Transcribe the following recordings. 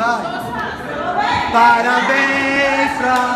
vai. Parabéns pra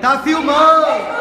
Tá filmando!